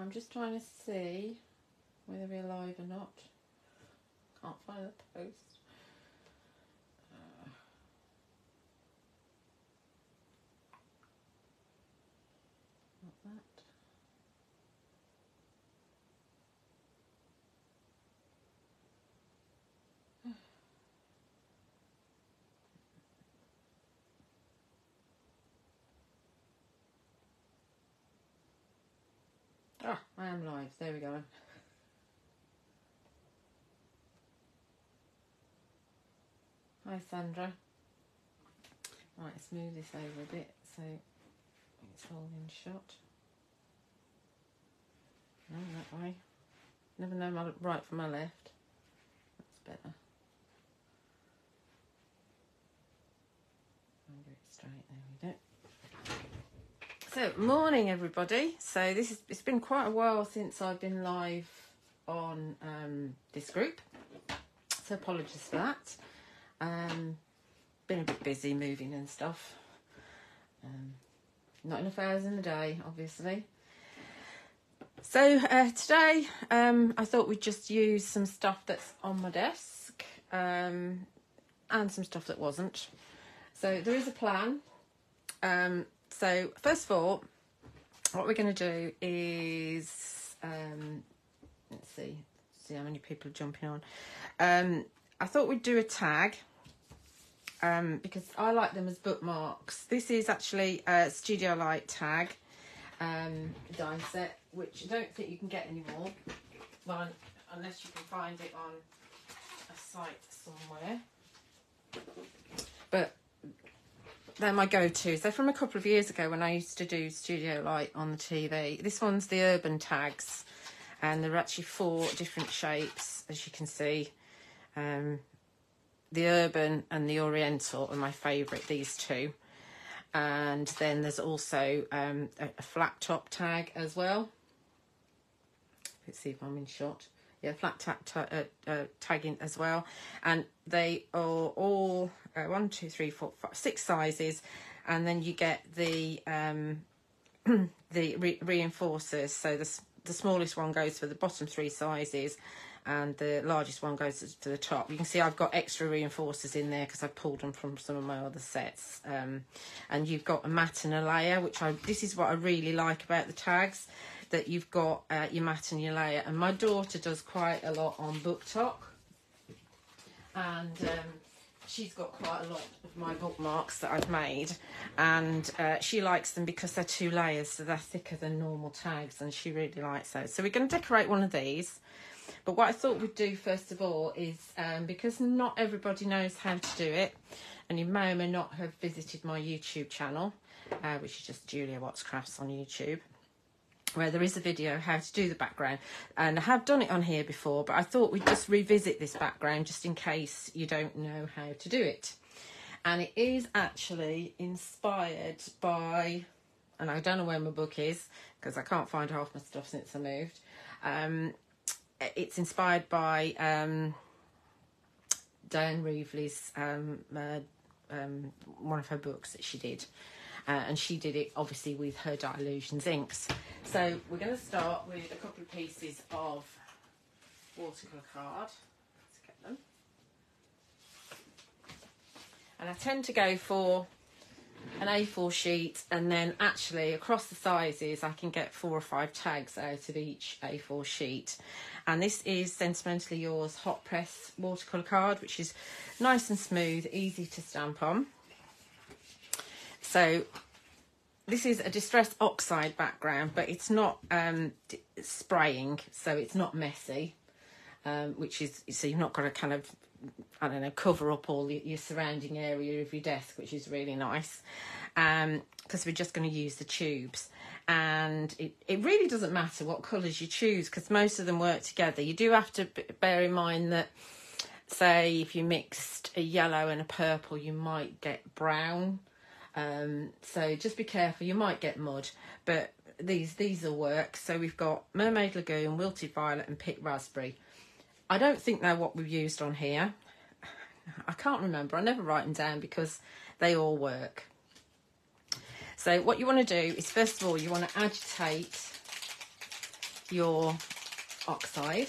I'm just trying to see whether we're live or not. Can't find the post. Uh, not that. Ah, I am live. There we go. Hi, Sandra. Right, let's move this over a bit so it's all in shot. No, that way. Never know my right from my left. That's better. I'll get it straight. There we go. So, morning everybody. So this is it's been quite a while since I've been live on um, this group. So apologies for that. Um, been a bit busy moving and stuff. Um, not enough hours in the day, obviously. So uh, today, um, I thought we'd just use some stuff that's on my desk um, and some stuff that wasn't. So there is a plan. Um, so first of all, what we're going to do is um, let's see, see how many people are jumping on. Um, I thought we'd do a tag um, because I like them as bookmarks. This is actually a Studio Light tag um, set, which I don't think you can get anymore, well, unless you can find it on a site somewhere. But they're my go-tos. They're from a couple of years ago when I used to do Studio Light on the TV. This one's the Urban tags, and there are actually four different shapes, as you can see. Um, the Urban and the Oriental are my favourite, these two. And then there's also um, a, a flat top tag as well. Let's see if I'm in shot. Yeah, flat tag ta uh, uh, tagging as well. And they are all uh, one, two, three, four, five, six sizes. And then you get the um, the re reinforcers. So the, the smallest one goes for the bottom three sizes and the largest one goes to the top. You can see I've got extra reinforcers in there because I pulled them from some of my other sets. Um, and you've got a mat and a layer, which I this is what I really like about the tags, that you've got uh, your mat and your layer. And my daughter does quite a lot on BookTok, and um, she's got quite a lot of my bookmarks that I've made, and uh, she likes them because they're two layers, so they're thicker than normal tags, and she really likes those. So we're going to decorate one of these. But what I thought we'd do first of all is um, because not everybody knows how to do it, and you may or may not have visited my YouTube channel, uh, which is just Julia Watts Crafts on YouTube, where there is a video how to do the background. And I have done it on here before, but I thought we'd just revisit this background just in case you don't know how to do it. And it is actually inspired by, and I don't know where my book is because I can't find half my stuff since I moved. Um, it's inspired by um, Dyan Reaveley's um, uh, um, one of her books that she did. Uh, and she did it obviously with her Dylusions inks. So we're going to start with a couple of pieces of watercolour card. Let's get them. And I tend to go for an A4 sheet and then actually across the sizes I can get four or five tags out of each A4 sheet and this is Sentimentally Yours hot press watercolour card which is nice and smooth easy to stamp on so this is a distress oxide background but it's not um, spraying so it's not messy um, which is so you've not got to kind of I don't know, cover up all your surrounding area of your desk, which is really nice. Because um, we're just going to use the tubes. And it, it really doesn't matter what colours you choose because most of them work together. You do have to bear in mind that, say, if you mixed a yellow and a purple, you might get brown. Um, so just be careful, you might get mud, but these these will work. So we've got Mermaid Lagoon, Wilted Violet and Pick Raspberry. I don't think they're what we've used on here. I can't remember. I never write them down because they all work. So what you want to do is first of all you want to agitate your oxide.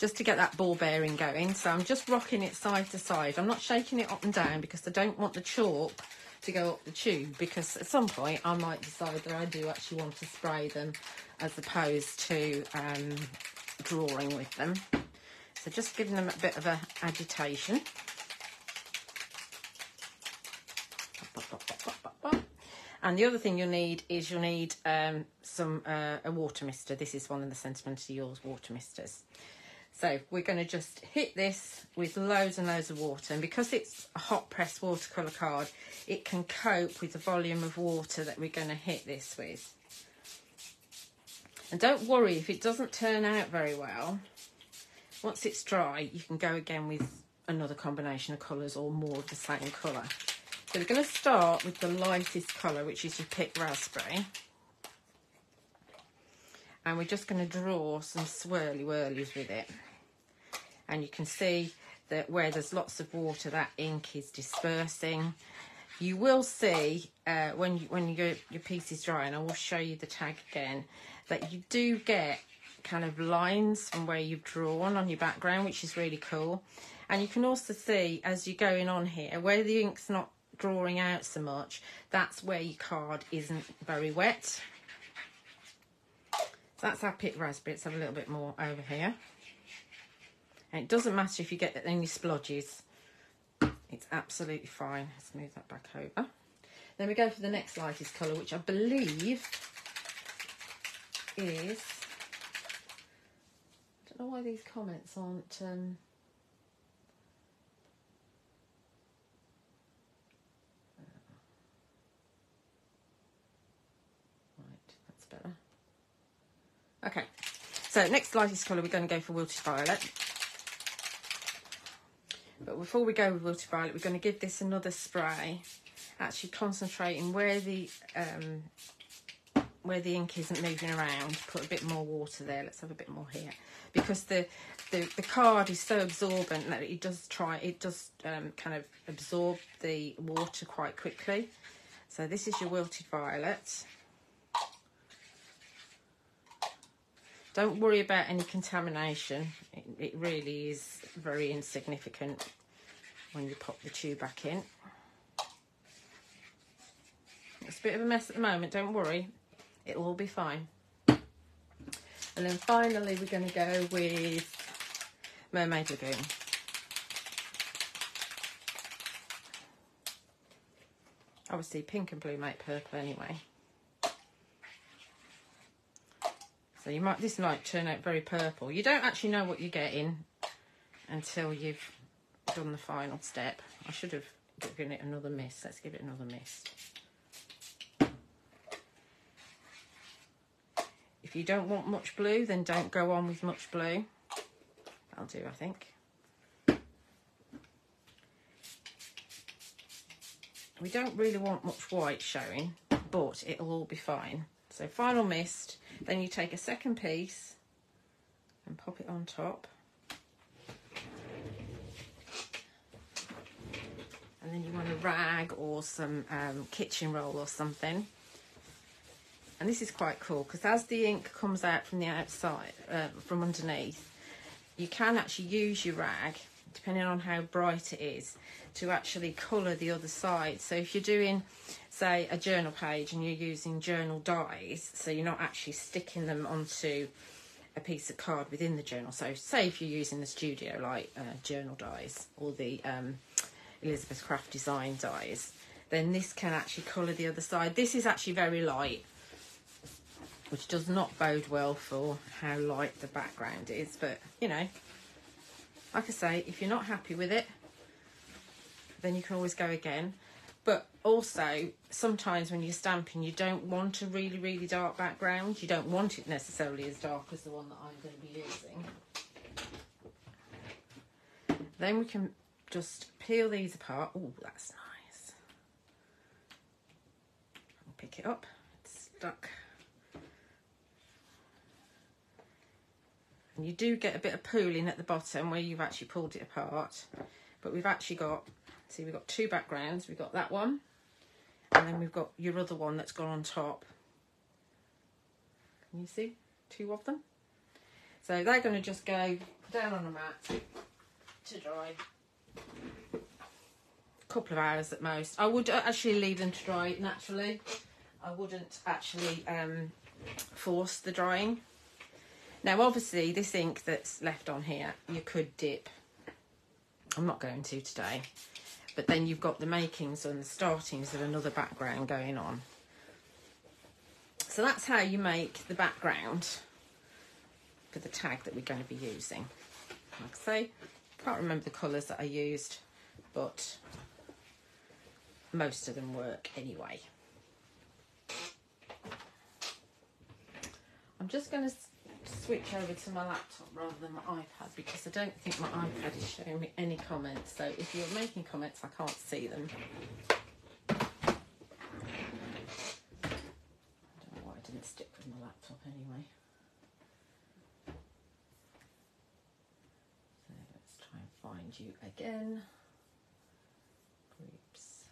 Just to get that ball bearing going. So I'm just rocking it side to side. I'm not shaking it up and down because I don't want the chalk to go up the tube because at some point I might decide that I do actually want to spray them as opposed to um, drawing with them. So just giving them a bit of a agitation. And the other thing you'll need is you'll need um, some uh, a water mister. This is one of the Sentimentally Yours water misters. So we're going to just hit this with loads and loads of water. And because it's a hot press watercolour card, it can cope with the volume of water that we're going to hit this with. And don't worry if it doesn't turn out very well. Once it's dry, you can go again with another combination of colours or more of the same colour. So we're going to start with the lightest colour, which is your Pick Raspberry. And we're just going to draw some swirly whirlies with it. And you can see that where there's lots of water, that ink is dispersing. You will see uh, when you, when you, your piece is dry, and I will show you the tag again, that you do get kind of lines from where you've drawn on your background, which is really cool. And you can also see as you're going on here, where the ink's not drawing out so much, that's where your card isn't very wet. So that's our Pick Raspberry. Let's have a little bit more over here. And it doesn't matter if you get any splodges. It's absolutely fine. Let's move that back over. Then we go for the next lightest colour, which I believe is... I don't know why these comments aren't... Um, Okay, so next lightest colour, we're going to go for Wilted Violet. But before we go with Wilted Violet, we're going to give this another spray, actually concentrating where the um, where the ink isn't moving around. Put a bit more water there. Let's have a bit more here. Because the, the, the card is so absorbent that it does try, it does um, kind of absorb the water quite quickly. So this is your Wilted Violet. Don't worry about any contamination. It, it really is very insignificant when you pop the tube back in. It's a bit of a mess at the moment, don't worry. It'll all be fine. And then finally we're going to go with Mermaid Lagoon. Obviously pink and blue make purple anyway. You might this might turn out very purple. You don't actually know what you're getting until you've done the final step. I should have given it another mist. Let's give it another mist. If you don't want much blue, then don't go on with much blue. That'll do, I think. We don't really want much white showing, but it'll all be fine. So final mist, then you take a second piece and pop it on top. And then you want a rag or some um, kitchen roll or something. And this is quite cool because as the ink comes out from the outside, uh, from underneath, you can actually use your rag, depending on how bright it is, to actually colour the other side. So if you're doing, say, a journal page and you're using journal dies, so you're not actually sticking them onto a piece of card within the journal. So say if you're using the Studio Light uh, journal dies or the um, Elizabeth Craft Design dies, then this can actually colour the other side. This is actually very light, which does not bode well for how light the background is. But, you know, like I say, if you're not happy with it, then you can always go again. But also, sometimes when you're stamping, you don't want a really, really dark background. You don't want it necessarily as dark as the one that I'm going to be using. Then we can just peel these apart. Oh, that's nice. Pick it up. It's stuck. And you do get a bit of pooling at the bottom where you've actually pulled it apart. But we've actually got See, we've got two backgrounds. We've got that one, and then we've got your other one that's gone on top. Can you see two of them? So they're going to just go down on a mat to dry. A couple of hours at most. I would uh, actually leave them to dry naturally. I wouldn't actually um, force the drying. Now, obviously, this ink that's left on here, you could dip. I'm not going to today. But then you've got the makings and the startings of another background going on. So that's how you make the background for the tag that we're going to be using. Like I say, can't remember the colours that I used, but most of them work anyway. I'm just going to switch over to my laptop rather than my iPad because I don't think my iPad is showing me any comments. So if you're making comments, I can't see them. I don't know why I didn't stick with my laptop anyway. So let's try and find you again. Groups.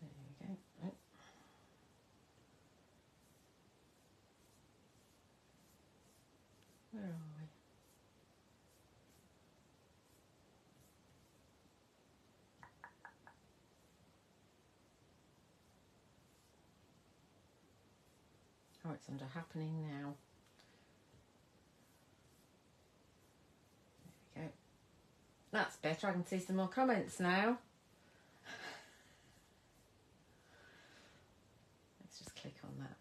There you go. Oh. Where are we? Oh, it's under happening now. There we go. That's better. I can see some more comments now. Let's just click on that.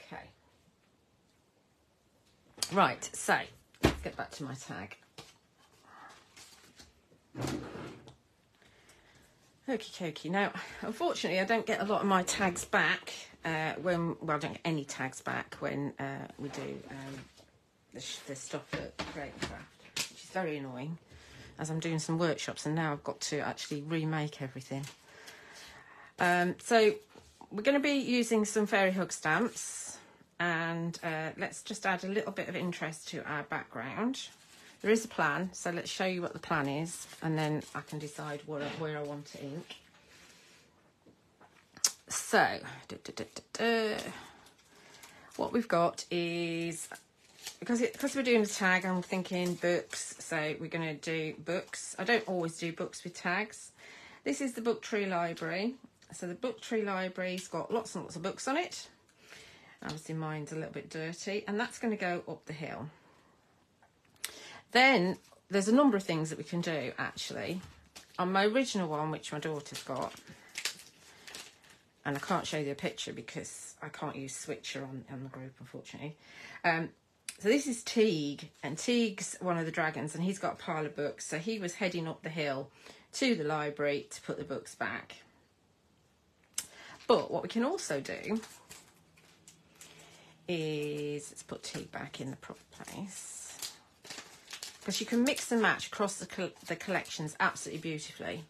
Okay. Right, so let's get back to my tag. Okie dokie. Now, unfortunately, I don't get a lot of my tags back uh, when, well, I don't get any tags back when uh, we do um, the, the stuff at Create Craft, which is very annoying as I'm doing some workshops and now I've got to actually remake everything. Um, so, we're going to be using some Fairy Hug stamps and uh, let's just add a little bit of interest to our background. There is a plan, so let's show you what the plan is, and then I can decide where I want to ink. So, what we've got is because it, because we're doing the tag, I'm thinking books. So we're going to do books. I don't always do books with tags. This is the Book Tree Library. So the Book Tree Library's got lots and lots of books on it. Obviously mine's a little bit dirty, and that's going to go up the hill. Then there's a number of things that we can do actually. On my original one, which my daughter's got, and I can't show you a picture because I can't use Switcher on, on the group, unfortunately. Um, so this is Teague, and Teague's one of the dragons, and he's got a pile of books. So he was heading up the hill to the library to put the books back. But what we can also do is let's put Teague back in the proper place because you can mix and match across the, col the collections absolutely beautifully.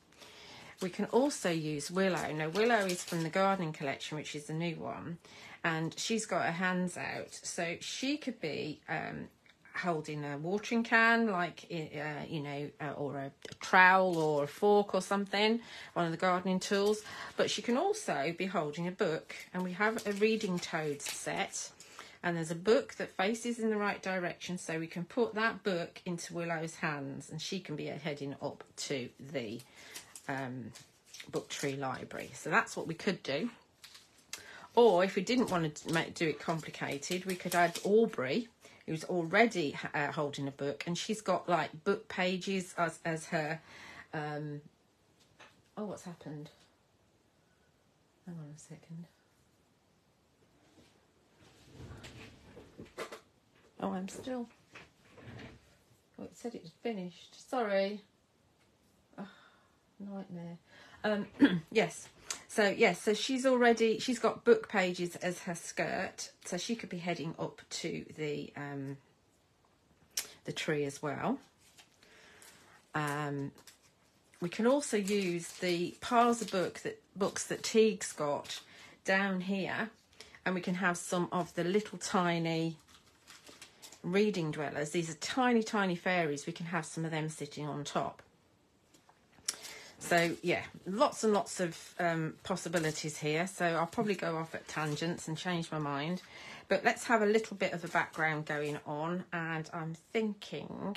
We can also use Willow. Now, Willow is from the gardening collection, which is the new one, and she's got her hands out. So she could be um, holding a watering can, like, uh, you know, uh, or a, a trowel or a fork or something, one of the gardening tools. But she can also be holding a book, and we have a reading toads set and there's a book that faces in the right direction so we can put that book into Willow's hands and she can be heading up to the um, book tree library. So that's what we could do. Or if we didn't want to make, do it complicated, we could add Aubrey, who's already uh, holding a book, and she's got like book pages as, as her. Um, oh, what's happened? Hang on a second. Oh, I'm still. Oh, it said it was finished. Sorry. Nightmare. Um, yes. So yes, so she's already she's got book pages as her skirt, so she could be heading up to the um, the tree as well. Um, we can also use the piles of book that books that Teague's got down here, and we can have some of the little tiny reading dwellers. These are tiny, tiny fairies. We can have some of them sitting on top. So yeah, lots and lots of um, possibilities here. So I'll probably go off at tangents and change my mind. But let's have a little bit of a background going on. And I'm thinking,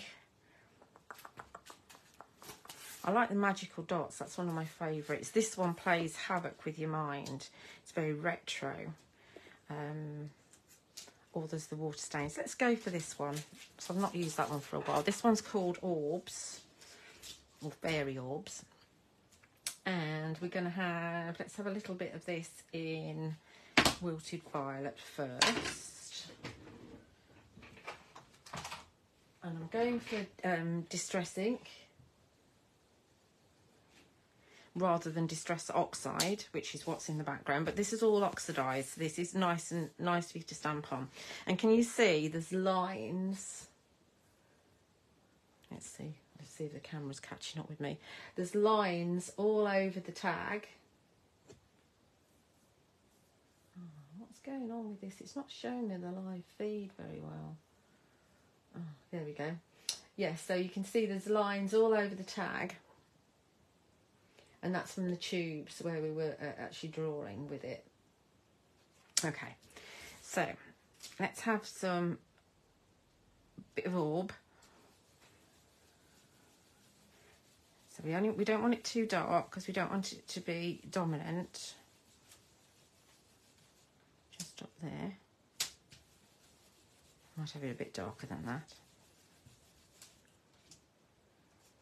I like the magical dots. That's one of my favourites. This one plays havoc with your mind. It's very retro. Um, or there's the water stains. Let's go for this one. So I've not used that one for a while. This one's called Orbs, or Fairy Orbs. And we're going to have, let's have a little bit of this in Wilted Violet first. And I'm going for um, Distress ink rather than distress oxide, which is what's in the background. But this is all oxidized. This is nice and nice to stamp on. And can you see there's lines? Let's see. See if the camera's catching up with me. There's lines all over the tag. Oh, what's going on with this? It's not showing me the live feed very well. Oh, there we go. Yes, yeah, so you can see there's lines all over the tag and that's from the tubes where we were uh, actually drawing with it. Okay, so let's have some bit of orb. So we only we don't want it too dark because we don't want it to be dominant. Just up there. Might have it a bit darker than that.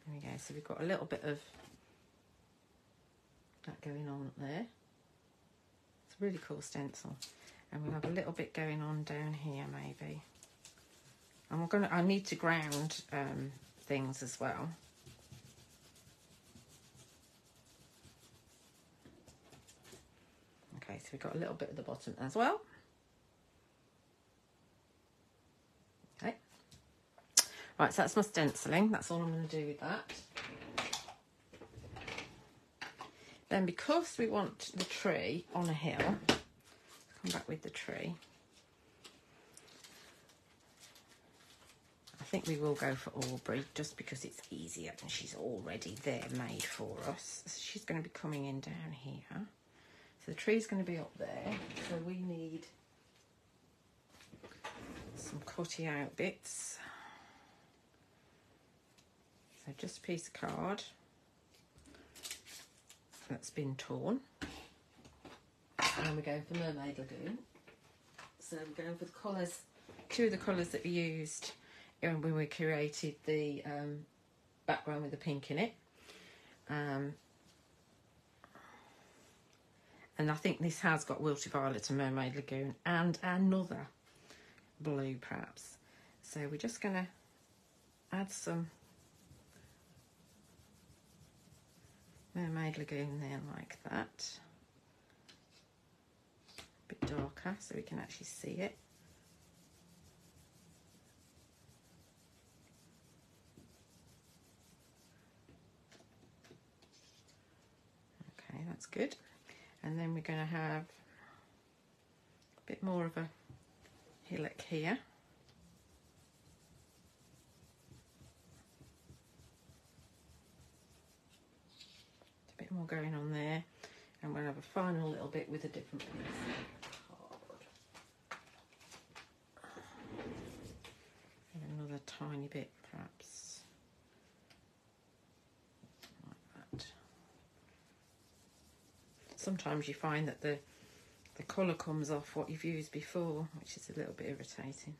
There we go. So we've got a little bit of that going on up there. It's a really cool stencil. And we'll have a little bit going on down here maybe. And we're gonna I need to ground um, things as well. So we've got a little bit at the bottom as well. Okay. Right, so that's my stenciling. That's all I'm going to do with that. Then because we want the tree on a hill, come back with the tree. I think we will go for Aubrey just because it's easier and she's already there made for us. So she's going to be coming in down here. So the tree's going to be up there. So we need some cutty out bits. So just a piece of card that's been torn. And we're going for Mermaid Lagoon. So we're going for the colours, two of the colours that we used when we created the um, background with the pink in it. Um, and I think this has got Wilted Violet and Mermaid Lagoon and another blue perhaps. So we're just going to add some Mermaid Lagoon there like that. A bit darker so we can actually see it. Okay, that's good. And then we're going to have a bit more of a hillock here. A bit more going on there and we'll have a final little bit with a different piece and another tiny bit perhaps like that sometimes you find that the the colour comes off what you've used before which is a little bit irritating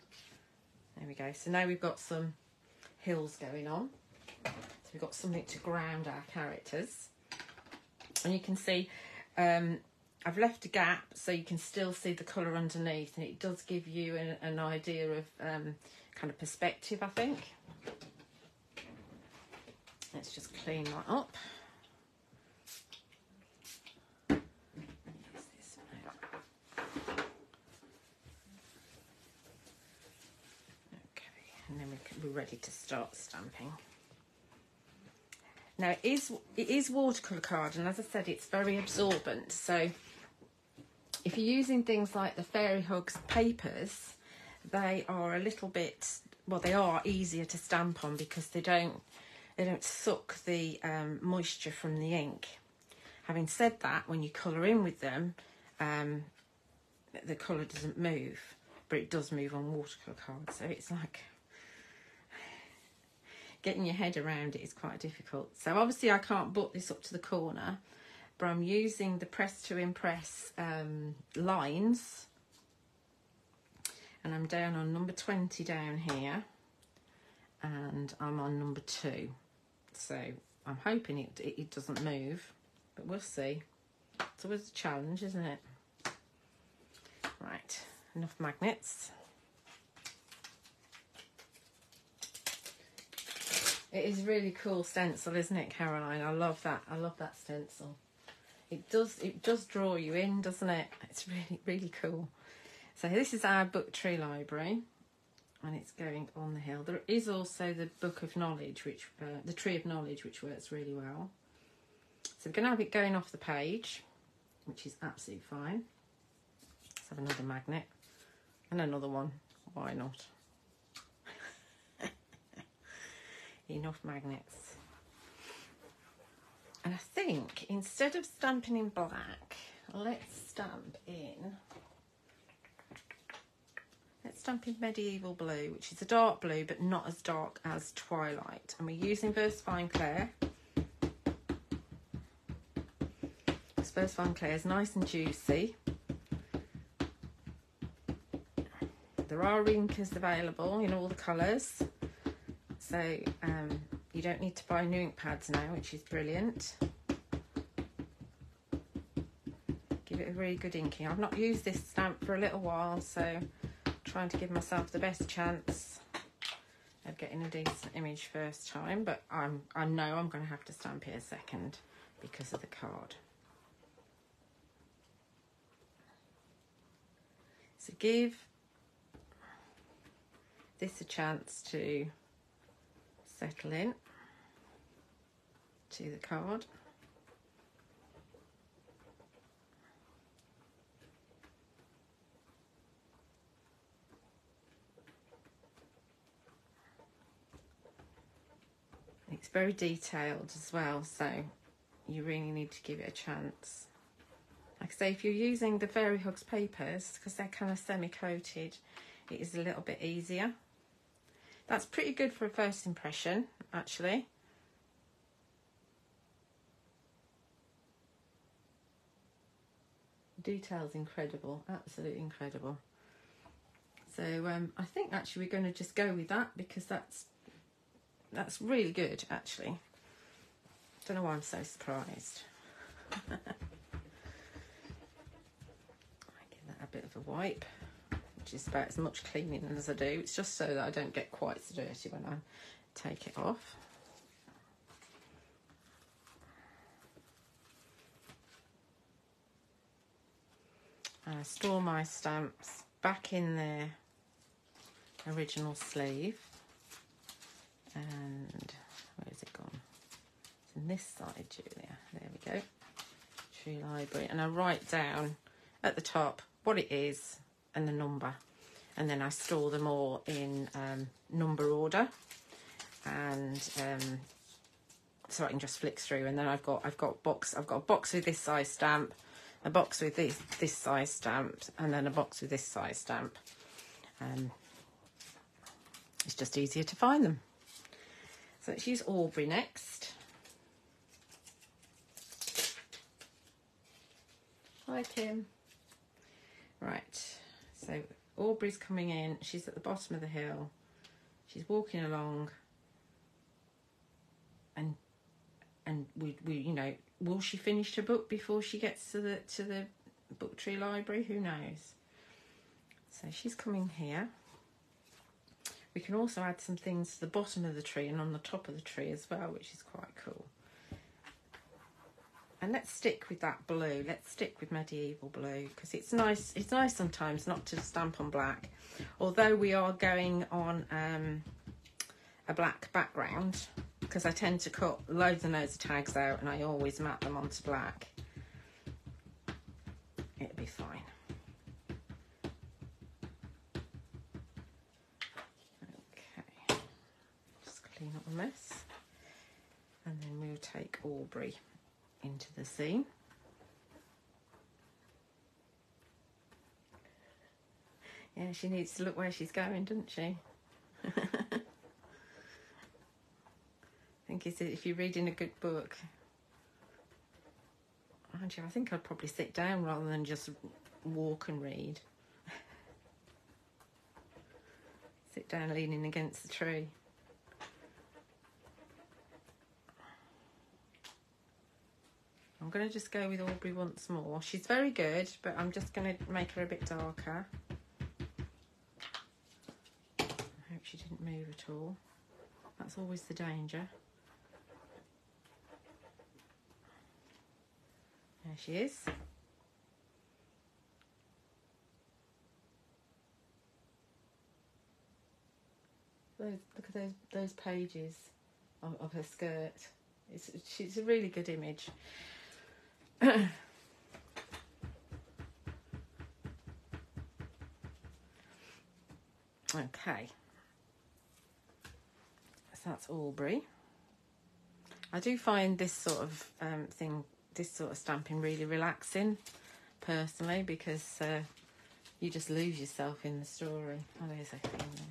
there we go so now we've got some hills going on so we've got something to ground our characters and you can see um, I've left a gap so you can still see the colour underneath and it does give you an, an idea of um, kind of perspective I think. Let's just clean that up. Okay, and then we're ready to start stamping. Now it is it is watercolour card and as I said it's very absorbent so if you're using things like the Fairy Hugs papers they are a little bit well they are easier to stamp on because they don't they don't suck the um, moisture from the ink. Having said that, when you colour in with them, um, the colour doesn't move, but it does move on watercolour cards. So it's like getting your head around it is quite difficult. So obviously I can't book this up to the corner, but I'm using the Press to Impress um, lines. And I'm down on number 20 down here. And I'm on number two. So I'm hoping it, it, it doesn't move, but we'll see. It's always a challenge, isn't it? Right, enough magnets. It is really cool stencil, isn't it, Caroline? I love that. I love that stencil. It does it does draw you in, doesn't it? It's really, really cool. So this is our book tree library and it's going on the hill. There is also the Book of Knowledge, which uh, the Tree of Knowledge, which works really well. So we're going to have it going off the page, which is absolutely fine. Let's have another magnet and another one. Why not? Enough magnets. And I think instead of stamping in black, let's stamp in, let's stamp in medieval blue, which is a dark blue, but not as dark as twilight. And we're using VersaFine Clair. This VersaFine Clair is nice and juicy. There are inkers available in all the colours. So um, you don't need to buy new ink pads now, which is brilliant. Give it a really good inking. I've not used this stamp for a little while, so I'm trying to give myself the best chance of getting a decent image first time, but I'm, I know I'm going to have to stamp it a second because of the card. So give this a chance to settle in to the card. It's very detailed as well, so you really need to give it a chance. Like I say, if you're using the Fairy Hugs papers, because they're kind of semi-coated, it is a little bit easier. That's pretty good for a first impression, actually. Detail's incredible, absolutely incredible. So um, I think actually we're going to just go with that because that's that's really good actually. Don't know why I'm so surprised. I give that a bit of a wipe which is about as much cleaning as I do. It's just so that I don't get quite so dirty when I take it off. And I store my stamps back in their original sleeve. And where's it gone? It's in this side, Julia. There we go. Tree Library. And I write down at the top what it is, and the number. And then I store them all in um, number order. And um, so I can just flick through. And then I've got I've got box I've got a box with this size stamp a box with this this size stamp and then a box with this size stamp. Um, it's just easier to find them. So let's use Aubrey next. Hi Tim. Right so Aubrey's coming in. She's at the bottom of the hill. She's walking along. And and we, we you know, will she finish her book before she gets to the to the book tree library? Who knows? So she's coming here. We can also add some things to the bottom of the tree and on the top of the tree as well, which is quite cool. And let's stick with that blue. Let's stick with medieval blue because it's nice. It's nice sometimes not to stamp on black. Although we are going on um, a black background because I tend to cut loads and loads of tags out and I always map them onto black. It'll be fine. Okay, just clean up a mess. And then we'll take Aubrey into the scene. Yeah, she needs to look where she's going, doesn't she? I think it's, if you're reading a good book, you, I think I'd probably sit down rather than just walk and read. sit down leaning against the tree. I'm going to just go with Aubrey once more. She's very good, but I'm just going to make her a bit darker. I hope she didn't move at all. That's always the danger. There she is. Those, look at those those pages of, of her skirt. It's she's a really good image. okay. So that's Aubrey. I do find this sort of um, thing, this sort of stamping really relaxing, personally, because uh, you just lose yourself in the story. Oh, there's a thing there.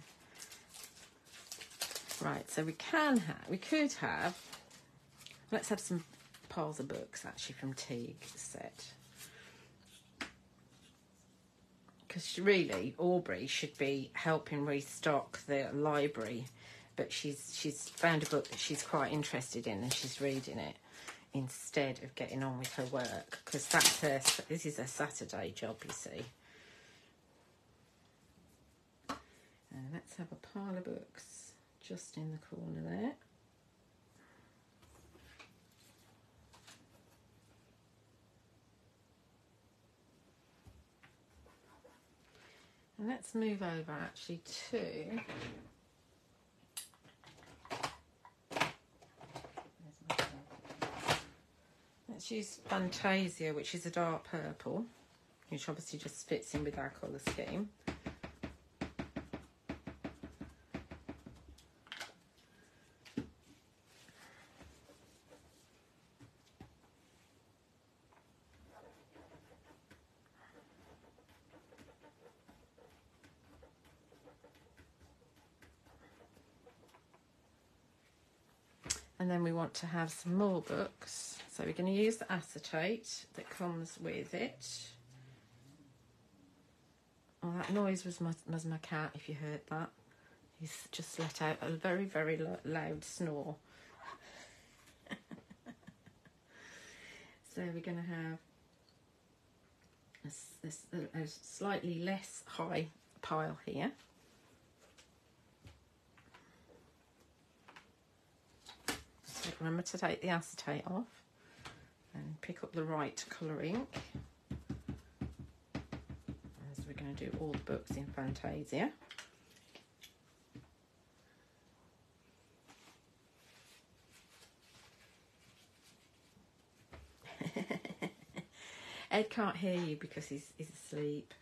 Right, so we can have, we could have, let's have some piles of books actually from Teague set. Because really, Aubrey should be helping restock the library, but she's she's found a book that she's quite interested in and she's reading it instead of getting on with her work because that's her. This is a Saturday job, you see. Uh, let's have a pile of books just in the corner there. Let's move over actually to let's use Fantasia, which is a dark purple, which obviously just fits in with our colour scheme. Want to have some more books. So we're going to use the acetate that comes with it. Oh that noise was my, was my cat if you heard that. He's just let out a very very loud snore. So we're going to have a, a, a slightly less high pile here remember to take the acetate off and pick up the right colour ink as we're going to do all the books in Fantasia. Ed can't hear you because he's, he's asleep.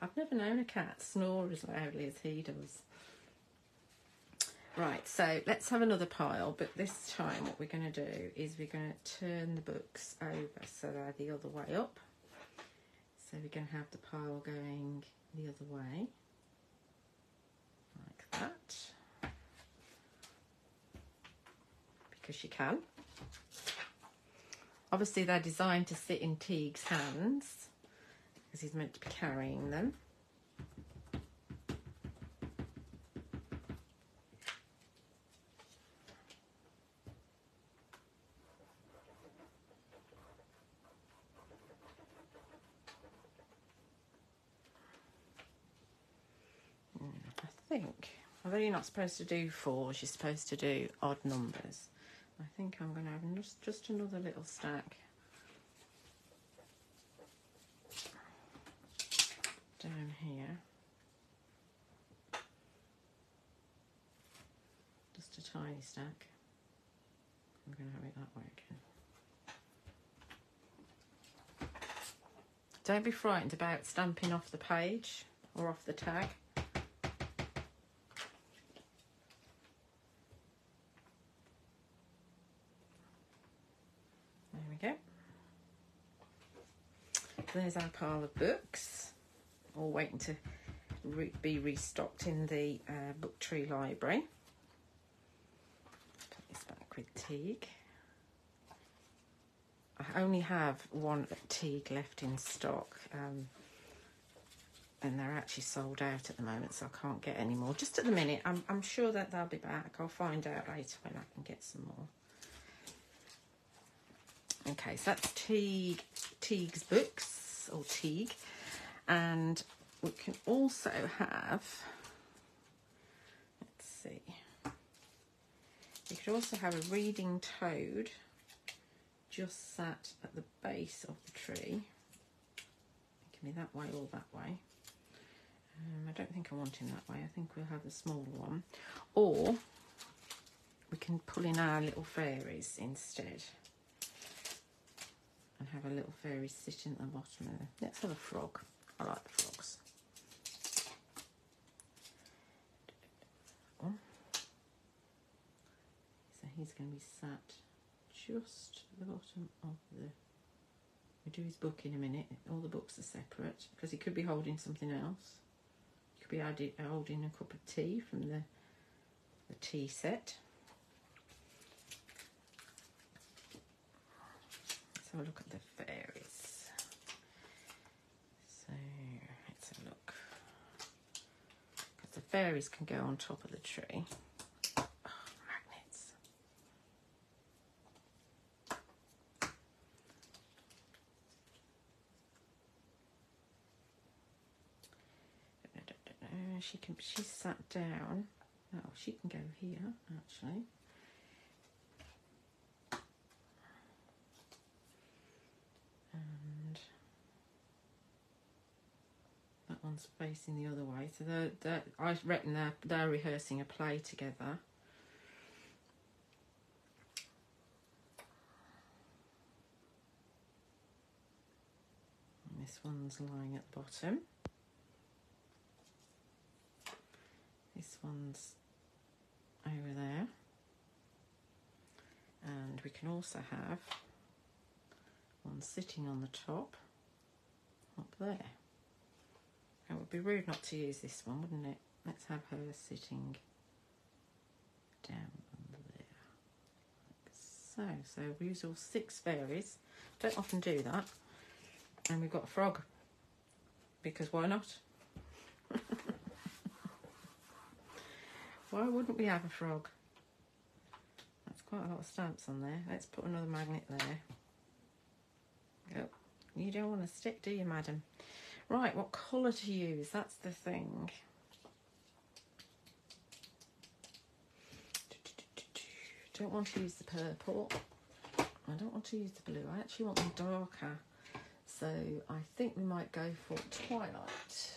I've never known a cat snore as loudly as he does. Right, so let's have another pile, but this time what we're going to do is we're going to turn the books over so they're the other way up. So we're going to have the pile going the other way, like that, because you can. Obviously they're designed to sit in Teague's hands, because he's meant to be carrying them. Hmm, I think, although you're not supposed to do fours, you're supposed to do odd numbers. I think I'm going to have just, just another little stack. Down here. Just a tiny stack. I'm going to have it that way again. Don't be frightened about stamping off the page or off the tag. There we go. There's our pile of books, all waiting to re be restocked in the uh, book tree library. Put this back with Teague. I only have one Teague left in stock. Um, and they're actually sold out at the moment, so I can't get any more. Just at the minute, I'm, I'm sure that they'll be back. I'll find out later when I can get some more. Okay, so that's Teague, Teague's books, or Teague. And we can also have, let's see, you could also have a reading toad just sat at the base of the tree. It can be that way or that way. Um, I don't think I want him that way. I think we'll have the smaller one. Or we can pull in our little fairies instead. And have a little fairy sitting at the bottom there. Let's have a frog. Frogs. Oh. So he's going to be sat just at the bottom of the... We do his book in a minute. All the books are separate because he could be holding something else. He could be holding a cup of tea from the, the tea set. A look at the fairies. So let's have a look. Fairies can go on top of the tree. Oh, magnets. She can she's sat down oh she can go here actually one's facing the other way so they're, they're, I reckon they're, they're rehearsing a play together and this one's lying at the bottom This one's over there. And we can also have one sitting on the top up there. It would be rude not to use this one, wouldn't it? Let's have her sitting down there. Like so, so we use all six fairies. Don't often do that. And we've got a frog. Because why not? Why wouldn't we have a frog? That's quite a lot of stamps on there. Let's put another magnet there. Yep. You don't want to stick, do you, madam? Right, what colour to use? That's the thing. Don't want to use the purple. I don't want to use the blue. I actually want them darker. So I think we might go for Twilight.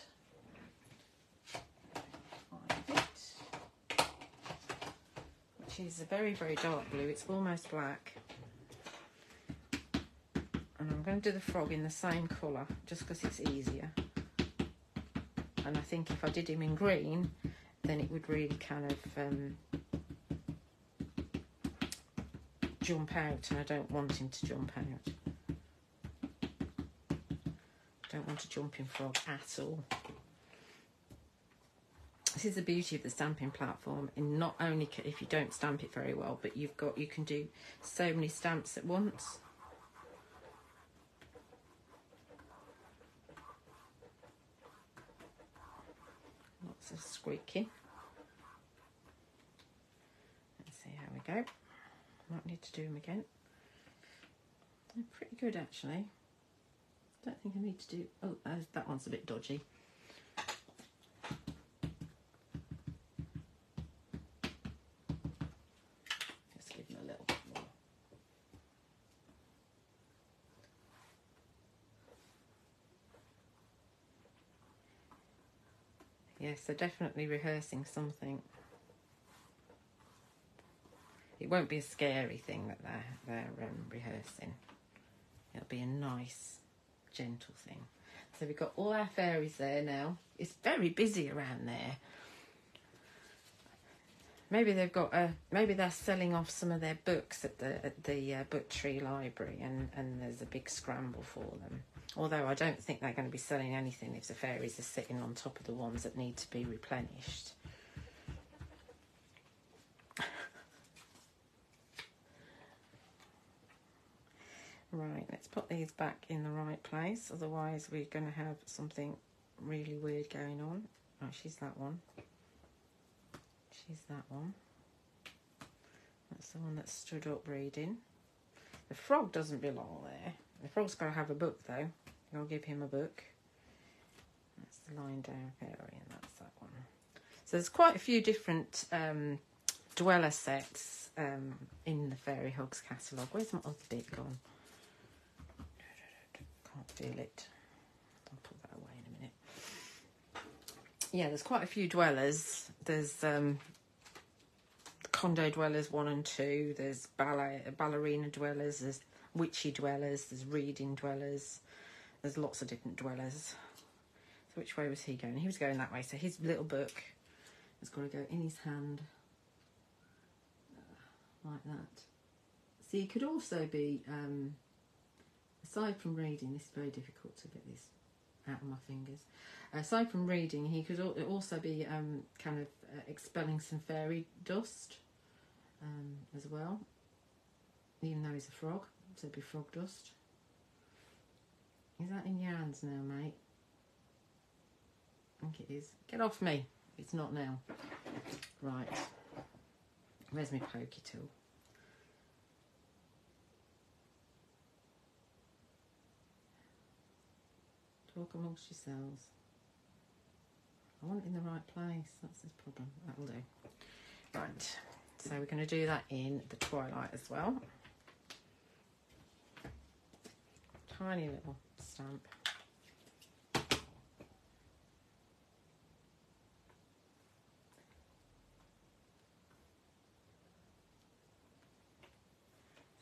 Which is a very, very dark blue. It's almost black. And I'm going to do the frog in the same colour, just because it's easier. And I think if I did him in green, then it would really kind of um, jump out, and I don't want him to jump out. Don't want a jumping frog at all this is the beauty of the stamping platform and not only if you don't stamp it very well but you've got you can do so many stamps at once lots of squeaking let's see how we go might need do them again. They're pretty good actually. Don't think I need to do oh that one's a bit dodgy. Yes, they're definitely rehearsing something. Won't be a scary thing that they're, they're um, rehearsing. It'll be a nice, gentle thing. So we've got all our fairies there now. It's very busy around there. Maybe they've got a. Maybe they're selling off some of their books at the at the uh, Book Tree Library, and and there's a big scramble for them. Although I don't think they're going to be selling anything if the fairies are sitting on top of the ones that need to be replenished. Right, let's put these back in the right place, otherwise we're going to have something really weird going on. Oh, she's that one. She's that one. That's the one that stood up reading. The frog doesn't belong there. The frog's got to have a book though. I'll give him a book. That's the lying down fairy, and that's that one. So there's quite a few different um, dweller sets um, in the Fairy Hugs catalogue. Where's my other bit gone? Feel it. I'll put that away in a minute. Yeah, there's quite a few dwellers. There's um, condo dwellers one and two. There's ballet, ballerina dwellers. There's witchy dwellers. There's reading dwellers. There's lots of different dwellers. So which way was he going? He was going that way. So his little book has got to go in his hand like that. So he could also be um, aside from reading, this is very difficult to get this out of my fingers. Aside from reading, he could also be um, kind of uh, expelling some fairy dust um, as well, even though he's a frog, so it'd be frog dust. Is that in your hands now, mate? I think it is. Get off me. It's not now. Right. Where's my pokey tool? Talk amongst yourselves. I want it in the right place. That's his problem. That'll do. Right. So we're going to do that in the twilight as well. Tiny little stamp.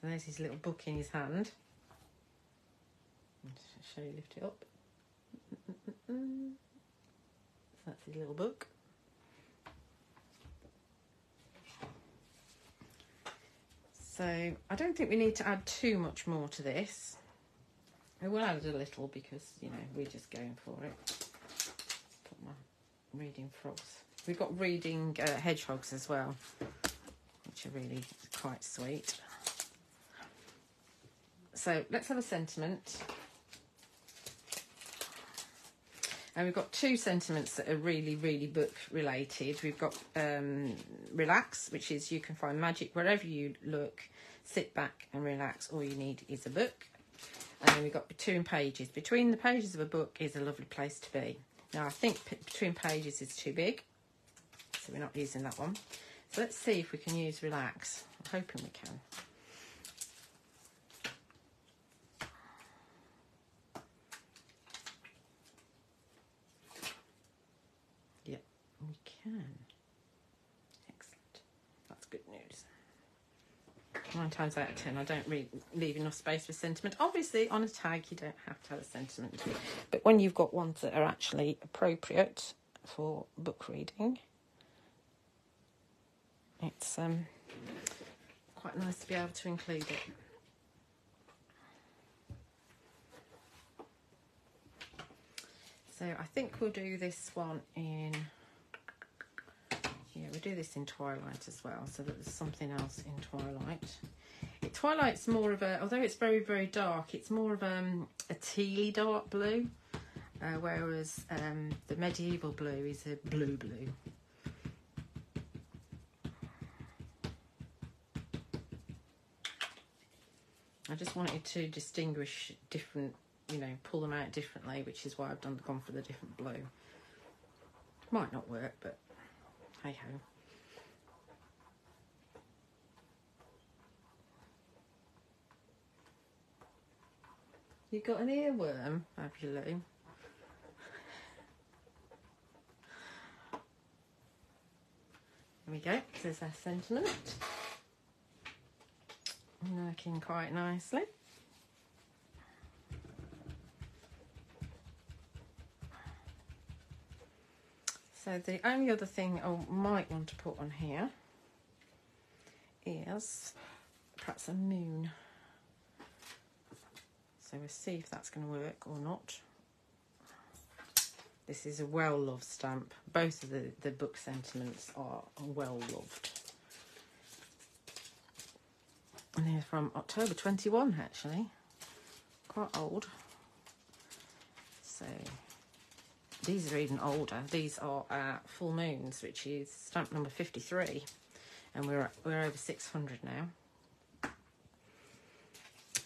So there's his little book in his hand. Show you, lift it up. That's his little book. So I don't think we need to add too much more to this. I will add a little because, you know, we're just going for it. Put my reading frogs. We've got reading uh, hedgehogs as well, which are really quite sweet. So let's have a sentiment. And we've got two sentiments that are really, really book related. We've got um, relax, which is you can find magic wherever you look. Sit back and relax. All you need is a book. And then we've got between pages. Between the pages of a book is a lovely place to be. Now, I think between pages is too big, so we're not using that one. So let's see if we can use relax. I'm hoping we can. Yep, we can. Excellent. That's good news nine times out of ten, I don't really leave enough space for sentiment. Obviously, on a tag, you don't have to have a sentiment, but when you've got ones that are actually appropriate for book reading, it's um, quite nice to be able to include it. So I think we'll do this one in yeah, we do this in Twilight as well, so that there's something else in Twilight. It, Twilight's more of a, although it's very, very dark, it's more of um, a tealy dark blue, uh, whereas um, the medieval blue is a blue blue. I just wanted to distinguish different, you know, pull them out differently, which is why I've done the gone for the different blue. Might not work, but Hi ho. You got an earworm, have you, Lou? There we go. There's our sentiment. Working quite nicely. So the only other thing I might want to put on here is perhaps a moon. So we'll see if that's going to work or not. This is a well-loved stamp. Both of the, the book sentiments are well-loved. And they're from October 21, actually. Quite old. So these are even older. These are uh, full moons, which is stamp number 53. And we're, we're over 600 now.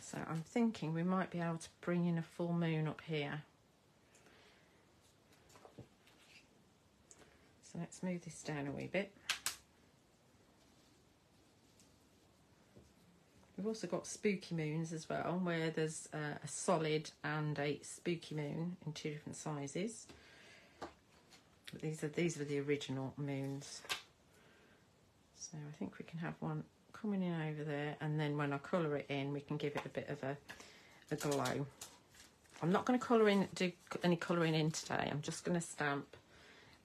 So I'm thinking we might be able to bring in a full moon up here. So let's move this down a wee bit. We've also got spooky moons as well, where there's uh, a solid and a spooky moon in two different sizes. But these are these are the original moons. So I think we can have one coming in over there, and then when I colour it in, we can give it a bit of a, a glow. I'm not going to colour in, do any colouring in today. I'm just going to stamp,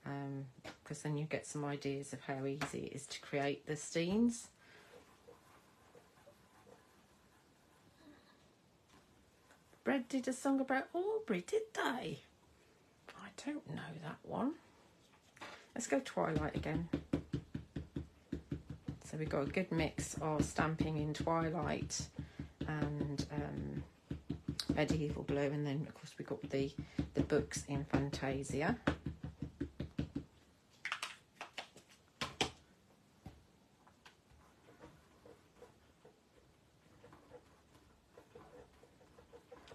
because um, then you get some ideas of how easy it is to create the scenes. Bread did a song about Aubrey, did they? I don't know that one. Let's go Twilight again. So we've got a good mix of stamping in Twilight and um, medieval blue, and then of course we've got the the books in Fantasia.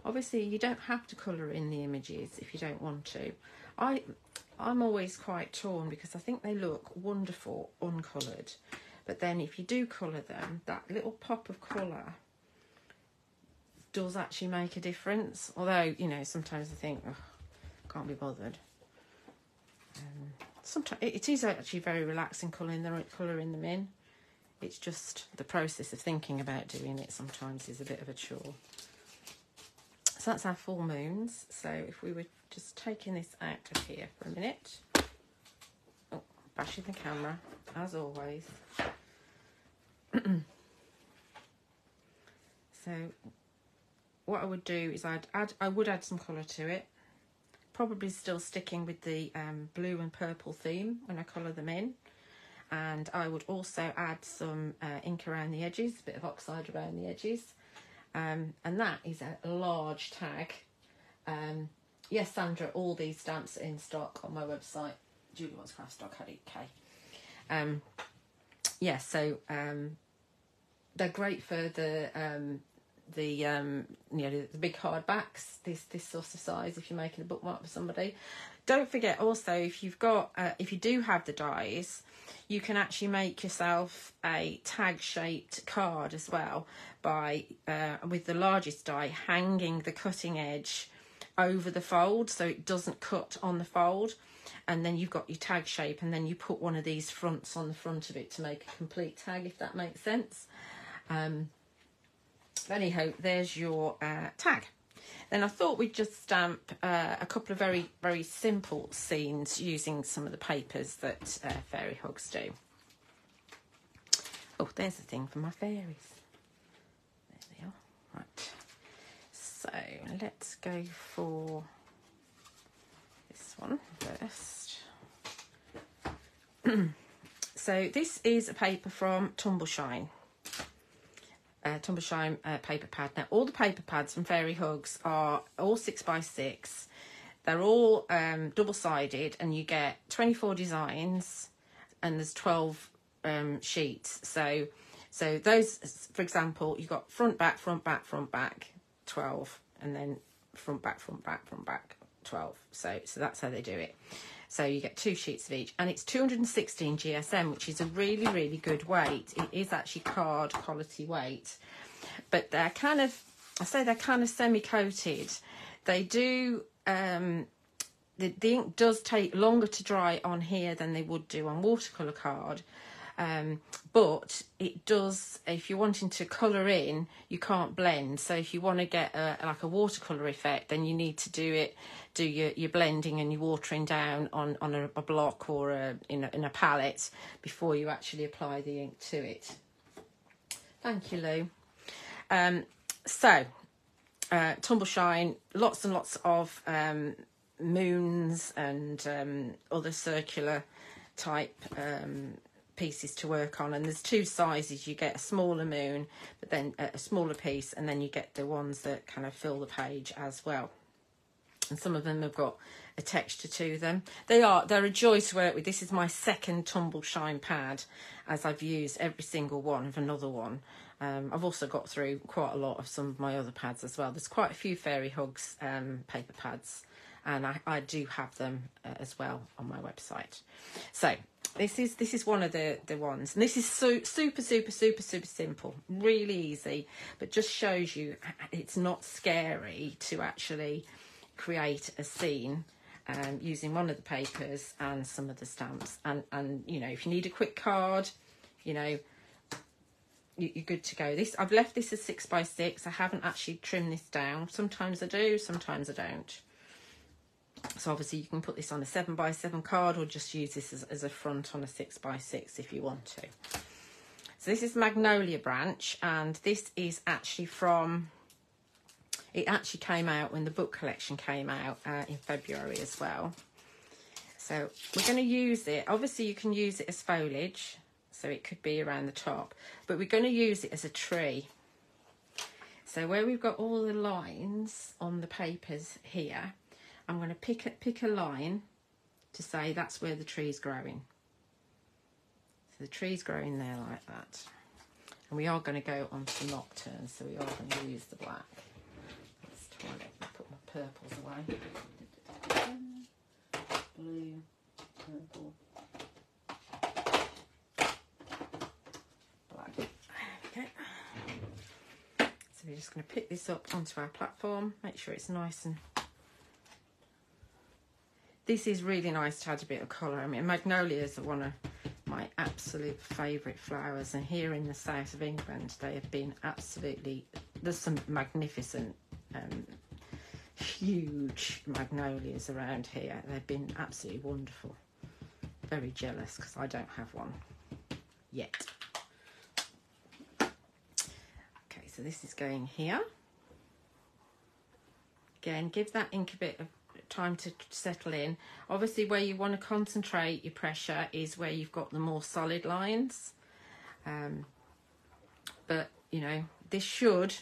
obviously you don't have to colour in the images if you don't want to. I, I'm always quite torn because I think they look wonderful uncoloured. But then if you do colour them, that little pop of colour does actually make a difference. Although, you know, sometimes I think, oh, can't be bothered. Um, sometimes it is actually very relaxing colouring them, colouring them in. It's just the process of thinking about doing it sometimes is a bit of a chore. So that's our full moons. So if we were just taking this out of here for a minute. Oh, bashing the camera, as always. so what I would do is I'd add, I would add some colour to it. Probably still sticking with the um, blue and purple theme when I colour them in. And I would also add some uh, ink around the edges, a bit of oxide around the edges um, and that is a large tag. Um, yes, Sandra, all these stamps in stock on my website, juliawattscrafts.co.uk. Um, yeah, so um, they're great for the um, the um, you know the big hardbacks. This this sort of size if you're making a bookmark for somebody. Don't forget also if you've got uh, if you do have the dies, you can actually make yourself a tag shaped card as well by uh, with the largest die hanging the cutting edge over the fold so it doesn't cut on the fold. And then you've got your tag shape and then you put one of these fronts on the front of it to make a complete tag if that makes sense. Um, anyhow there's your uh, tag. Then I thought we'd just stamp uh, a couple of very very simple scenes using some of the papers that uh, Fairy Hugs do. Oh there's a thing for my fairies. There they are. Right, so let's go for this one first. so this is a paper from Tumbleshine. Uh, Tumbleshine uh, paper pad. Now all the paper pads from Fairy Hugs are all six by six. They're all um, double sided, and you get twenty four designs, and there's twelve um, sheets. So so those, for example, you've got front, back, front, back, front, back, 12, and then front, back, front, back, front, back, 12. So, so that's how they do it. So you get two sheets of each, and it's 216 GSM, which is a really, really good weight. It is actually card quality weight, but they're kind of, I say they're kind of semi-coated. They do, um, the, the ink does take longer to dry on here than they would do on watercolour card, Um, but it does, if you're wanting to colour in, you can't blend. So if you want to get a, like a watercolour effect, then you need to do it, do your, your blending and your watering down on, on a, a block or a, in, a, in a palette before you actually apply the ink to it. Thank you, Lou. Um, so, uh, Tumble Shine, lots and lots of um, moons and um, other circular type um, pieces to work on and there's two sizes. You get a smaller moon but then a smaller piece and then you get the ones that kind of fill the page as well. And some of them have got a texture to them. They are they're a joy to work with. This is my second tumble shine pad as I've used every single one of another one. Um, I've also got through quite a lot of some of my other pads as well. There's quite a few fairy hugs um, paper pads and I, I do have them uh, as well on my website. So this is this is one of the the ones. And this is so super super super super simple. Really easy. But just shows you it's not scary to actually create a scene um, using one of the papers and some of the stamps. And and you know if you need a quick card you know you're good to go. This i've left this as six by six. I haven't actually trimmed this down. Sometimes i do sometimes i don't so obviously you can put this on a 7 by 7 card or just use this as, as a front on a 6 by 6 if you want to. So this is Magnolia Branch and this is actually from, it actually came out when the book collection came out uh, in February as well. So we're going to use it, obviously you can use it as foliage, so it could be around the top, but we're going to use it as a tree. So where we've got all the lines on the papers here, I'm going to pick a, pick a line to say that's where the tree's growing. So the tree's growing there like that. And we are going to go on to nocturne, so we are going to use the black. Let's try it. put my purples away. Blue, purple, black. Okay. So we're just going to pick this up onto our platform, make sure it's nice and this is really nice to add a bit of colour. I mean, magnolias are one of my absolute favourite flowers. And here in the south of England, they have been absolutely... There's some magnificent, um, huge magnolias around here. They've been absolutely wonderful. Very jealous because I don't have one yet. Okay, so this is going here. Again, give that ink a bit of time to settle in. Obviously, where you want to concentrate your pressure is where you've got the more solid lines. Um, but, you know, this should,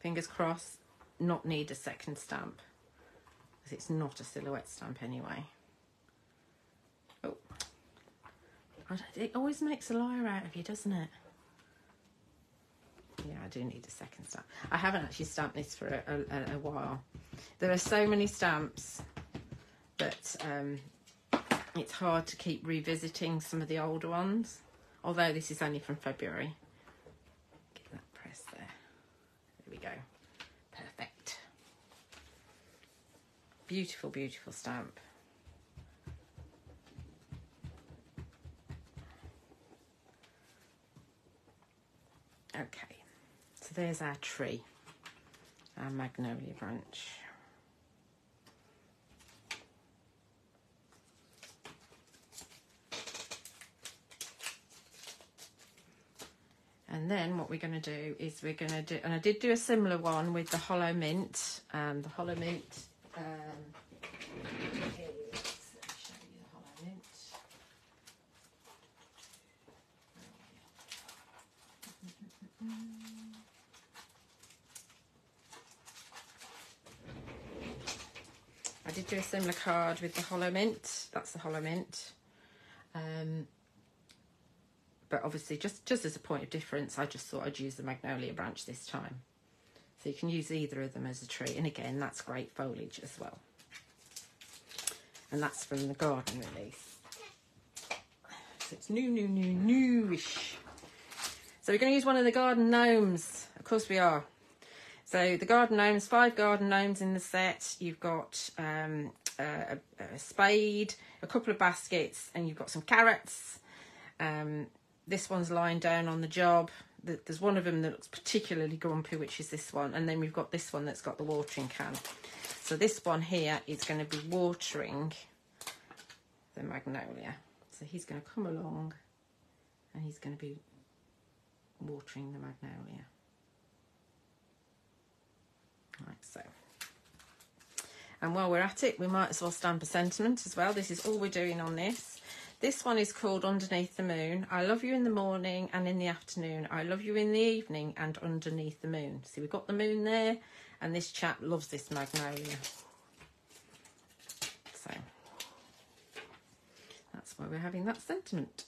fingers crossed, not need a second stamp. Because it's not a silhouette stamp anyway. Oh. It always makes a liar out of you, doesn't it? Do need a second stamp. I haven't actually stamped this for a, a, a while. There are so many stamps that um, it's hard to keep revisiting some of the older ones. Although this is only from February. Get that press there. There we go. Perfect. Beautiful, beautiful stamp. Okay. So there's our tree, our magnolia branch. And then what we're going to do is we're going to do, and I did do a similar one with the hollow mint. Um, the hollow mint um, I did do a card with the hollow mint. That's the hollow mint. Um, but obviously, just, just as a point of difference, I just thought I'd use the magnolia branch this time. So you can use either of them as a tree. And again, that's great foliage as well. And that's from the garden release. So it's new, new, new, newish. So we're going to use one of the garden gnomes. Of course we are. So the garden gnomes, five garden gnomes in the set. You've got um, a, a, spade, a couple of baskets, and you've got some carrots. Um, this one's lying down on the job. There's one of them that looks particularly grumpy, which is this one. And then we've got this one that's got the watering can. So this one here is going to be watering the magnolia. So he's going to come along and he's going to be watering the magnolia. Like so. And while we're at it, we might as well stamp a sentiment as well. This is all we're doing on this. This one is called Underneath the Moon. I love you in the morning and in the afternoon. I love you in the evening and underneath the moon. See, we've got the moon there, and this chap loves this magnolia. So, that's why we're having that sentiment.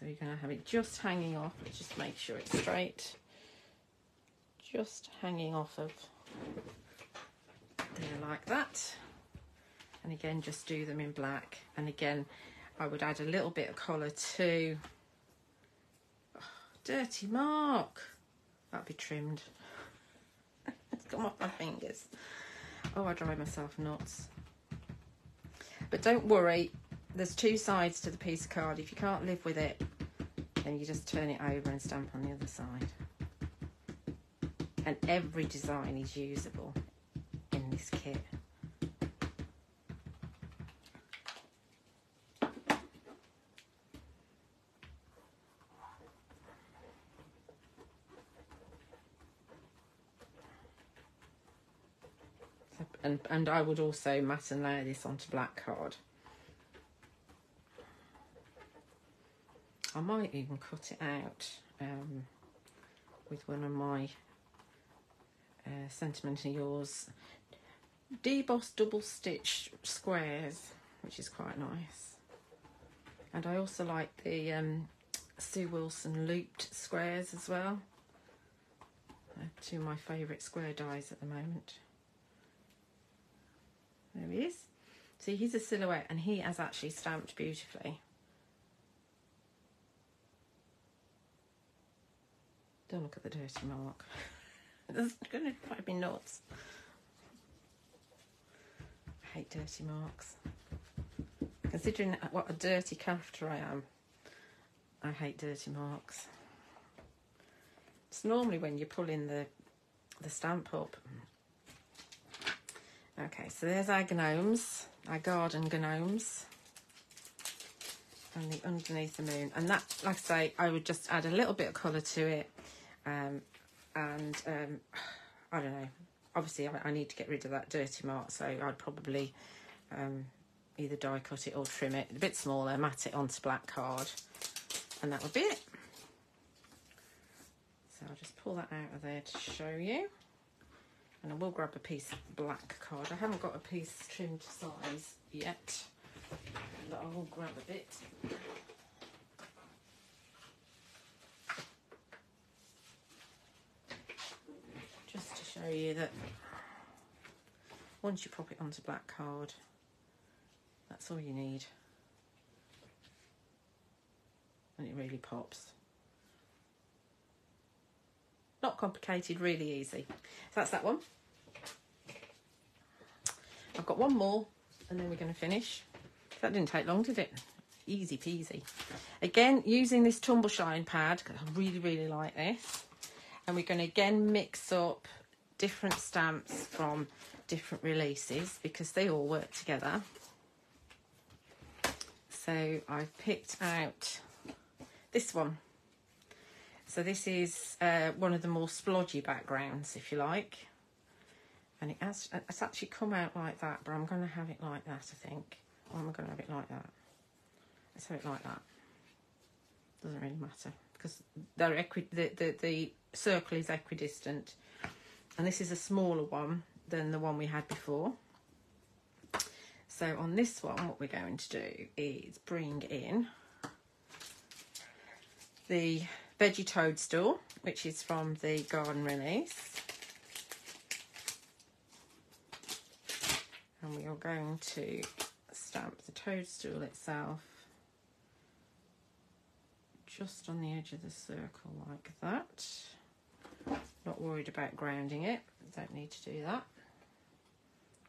So you're going to have it just hanging off. Just make sure it's straight. Just hanging off of there like that. And again just do them in black. And again I would add a little bit of colour too oh, dirty mark. That'd be trimmed. It's come off my fingers. Oh I drive myself nuts. But don't worry there's two sides to the piece of card. If you can't live with it then you just turn it over and stamp on the other side and every design is usable in this kit and, and I would also mat and layer this onto black card. I might even cut it out um, with one of my Sentimentally Yours deboss double stitch squares, which is quite nice. And I also like the um, Sue Wilson looped squares as well. They're two of my favourite square dies at the moment. There he is. See, he's a silhouette and he has actually stamped beautifully. Don't look at the dirty mark. it's going to drive me nuts. I hate dirty marks. Considering what a dirty crafter I am, I hate dirty marks. It's normally when you're pulling the the stamp up Okay, so there's our gnomes, our garden gnomes. And the underneath the moon. And that, like I say, I would just add a little bit of colour to it. Um, and um, I don't know. Obviously, I, I, need to get rid of that dirty mark, so I'd probably um, either die cut it or trim it a bit smaller, mat it onto black card, and that would be it. So I'll just pull that out of there to show you. And I will grab a piece of black card. I haven't got a piece trimmed to size yet, but I will grab a bit. Just to show you that once you pop it onto black card, that's all you need. And it really pops. Not complicated, really easy. So that's that one. I've got one more and then we're going to finish. That didn't take long, did it? Easy peasy. Again, using this tumble shine pad, I really, really like this. And we're going to again mix up different stamps from different releases because they all work together. So I've picked out this one. So this is uh, one of the more splodgy backgrounds, if you like. And it has, it's actually come out like that, but I'm going to have it like that, I think. Or am I going to have it like that? Let's have it like that. Doesn't really matter because they're equi the, the, the circle is equidistant. And this is a smaller one than the one we had before. So on this one, what we're going to do is bring in the veggie toadstool, which is from the garden release. And we are going to stamp the toadstool itself just on the edge of the circle like that. Not worried about grounding it, don't need to do that.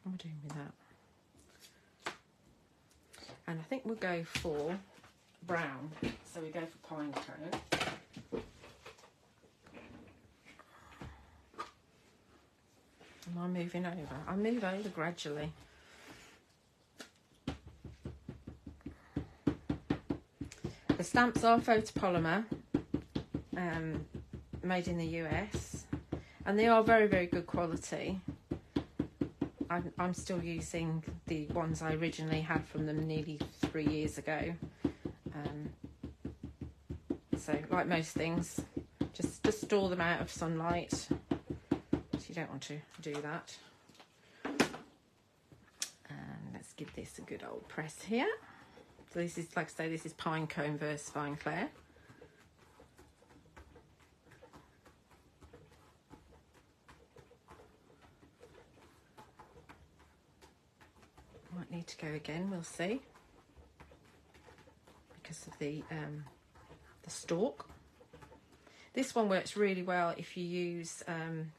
What am I doing with that? And I think we'll go for brown. So we go for pine cone. Am I moving over? I move over gradually. The stamps are photopolymer, um, made in the US, and they are very, very good quality. I'm, I'm still using the ones I originally had from them nearly three years ago. Um, so, like most things, just, just store them out of sunlight. So you don't want to do that. And let's give this a good old press here. So this is, like I say, this is Pine Cone VersaFine Clair. Might need to go again, we'll see. Because of the um, the stalk. This one works really well if you use, um,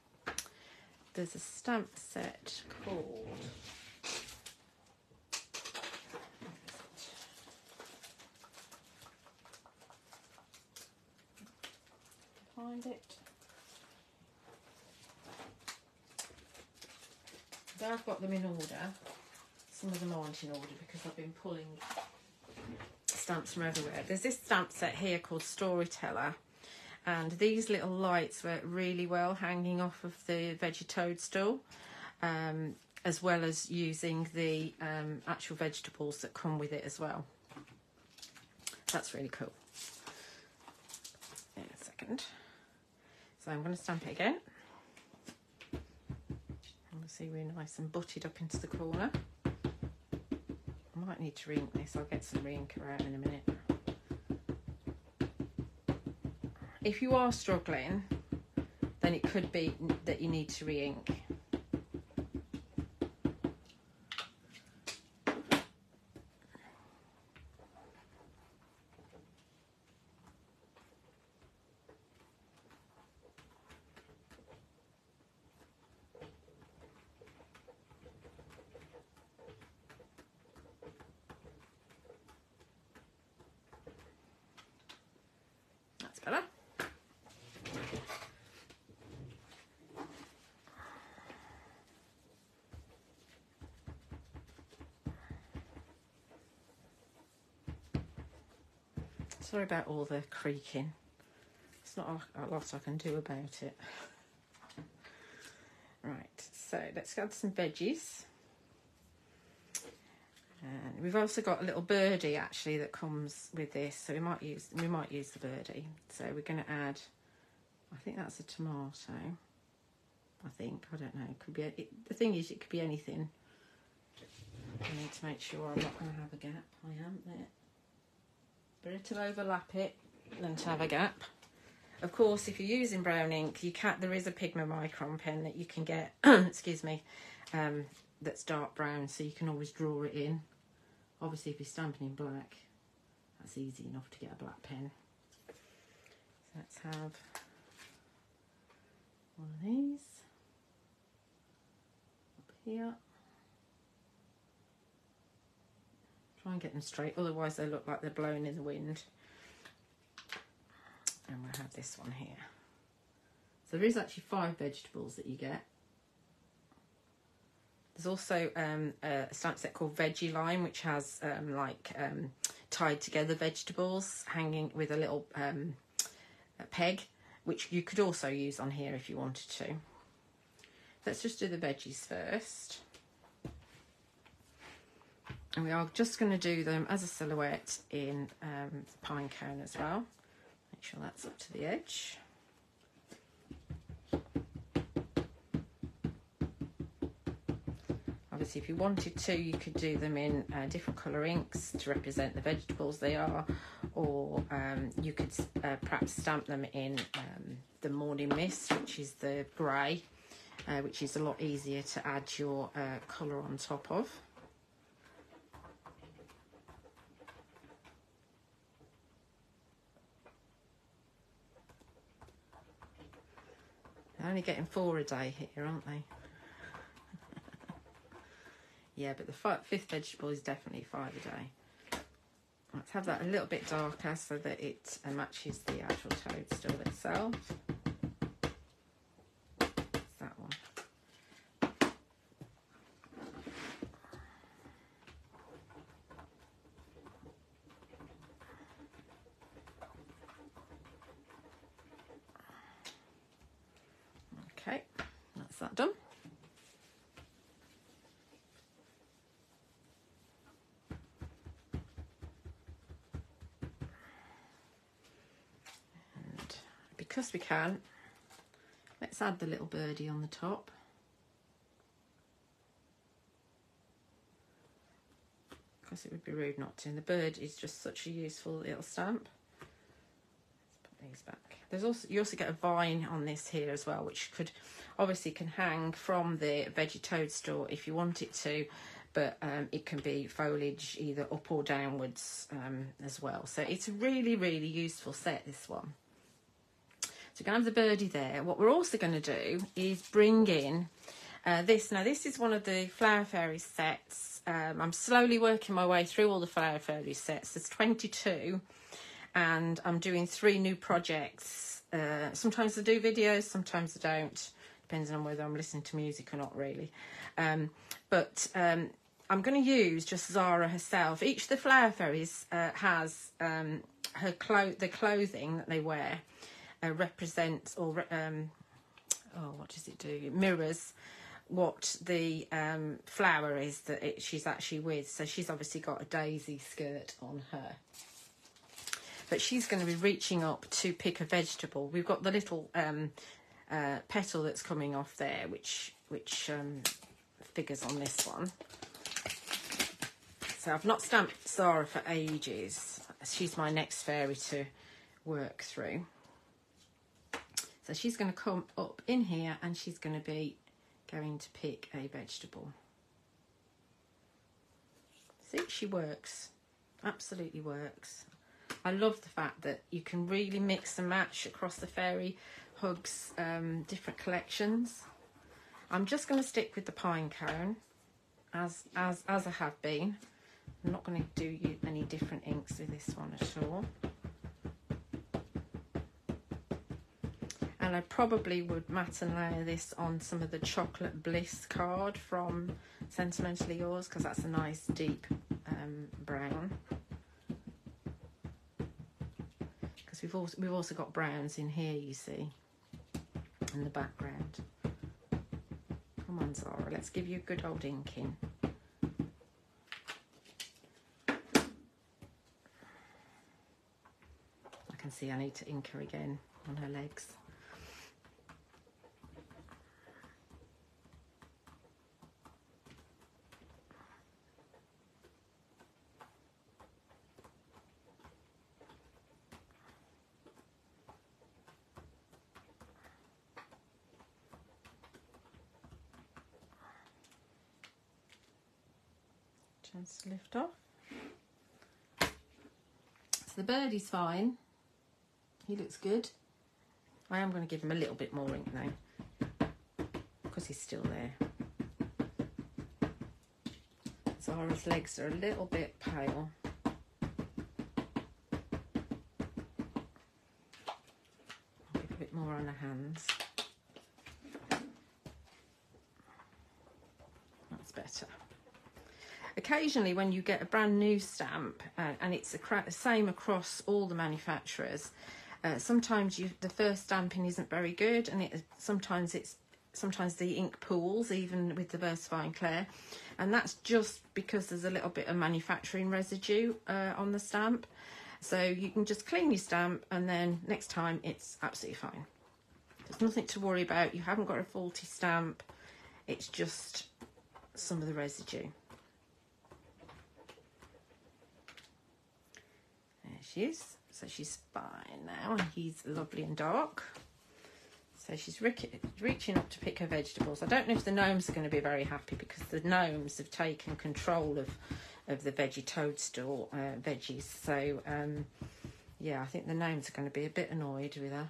there's a stamp set called find it. So I've got them in order. Some of them aren't in order because I've been pulling stamps from everywhere. There's this stamp set here called Storyteller. And these little lights work really well hanging off of the veggie toadstool. Um, as well as using the um, actual vegetables that come with it as well. That's really cool. In a second. So I'm going to stamp it again. You'll see we're nice and butted up into the corner. I might need to re-ink this. I'll get some re-inker out in a minute. If you are struggling, then it could be that you need to re-ink. Sorry about all the creaking. It's not a, lot I can do about it. Right, so let's add some veggies. And we've also got a little birdie actually that comes with this, so we might use we might use the birdie. So we're going to add. I think that's a tomato. I think I don't know. It could be. It, the thing is, it could be anything. I need to make sure I'm not going to have a gap. I am there. Better to overlap it than to have a gap. Of course, if you're using brown ink, you can there is a Pigma Micron pen that you can get, excuse me, um, that's dark brown, so you can always draw it in. Obviously, if you're stamping in black, that's easy enough to get a black pen. So let's have one of these up here. Try and get them straight, otherwise they look like they're blowing in the wind. And we'll have this one here. So there is actually five vegetables that you get. There's also um, a stamp set called Veggie Line, which has um, like um, tied together vegetables hanging with a little um, a peg, which you could also use on here if you wanted to. Let's just do the veggies first. And we are just going to do them as a silhouette in um, pine cone as well. Make sure that's up to the edge. Obviously, if you wanted to, you could do them in uh, different colour inks to represent the vegetables they are, or um, you could uh, perhaps stamp them in um, the morning mist, which is the grey, uh, which is a lot easier to add your uh, colour on top of. Only getting four a day here, aren't they? yeah, but the fifth vegetable is definitely five a day. Let's have that a little bit darker so that it matches the actual toadstool itself. that one. Okay, that's that done. And because we can, let's add the little birdie on the top. Because it would be rude not to. And the bird is just such a useful little stamp. Let's put these back. There's also you also get a vine on this here as well, which could obviously can hang from the veggie toadstool if you want it to, but um, it can be foliage either up or downwards um, as well. So it's a really really useful set this one. So we're going to have the birdie there. What we're also going to do is bring in uh, this. Now, this is one of the Flower Fairy sets. Um, I'm slowly working my way through all the Flower Fairy sets. There's 22 and I'm doing three new projects. Uh, sometimes I do videos, sometimes I don't. Depends on whether I'm listening to music or not, really. Um, but um, I'm going to use just Zara herself. Each of the Flower Fairies uh, has um, her clo- the clothing that they wear uh, represents or um, oh, what does it do? It mirrors what the um, flower is that it, she's actually with. So she's obviously got a daisy skirt on her. But she's going to be reaching up to pick a vegetable. We've got the little um, uh, petal that's coming off there, which which um, figures on this one. So I've not stamped Zara for ages. She's my next fairy to work through. So she's going to come up in here and she's going to be going to pick a vegetable. See, she works. Absolutely works. I love the fact that you can really mix and match across the Fairy Hugs um, different collections. I'm just going to stick with the pine cone as, as, as I have been. I'm not going to do any different inks with this one at all. And I probably would matte and layer this on some of the chocolate bliss card from Sentimentally Yours because that's a nice deep um, brown. Because we've also we've also got browns in here, you see, in the background. Come on, Zara, let's give you a good old inking. I can see I need to ink her again on her legs. Lift off. So the birdie's fine. He looks good. I am going to give him a little bit more ink now because he's still there. Zara's legs are a little bit pale. I'll give a bit more on the hands. That's better occasionally when you get a brand new stamp uh, and it's the same across all the manufacturers uh, sometimes you the first stamping isn't very good and it sometimes it's sometimes the ink pools even with the VersaFine and that's just because there's a little bit of manufacturing residue uh, on the stamp. So you can just clean your stamp and then next time it's absolutely fine. There's nothing to worry about. You haven't got a faulty stamp. It's just some of the residue she is. So she's fine now. and He's lovely and dark. So she's reaching up to pick her vegetables. I don't know if the gnomes are going to be very happy because the gnomes have taken control of, of the veggie toadstool uh, veggies. So, um, yeah, I think the gnomes are going to be a bit annoyed with her.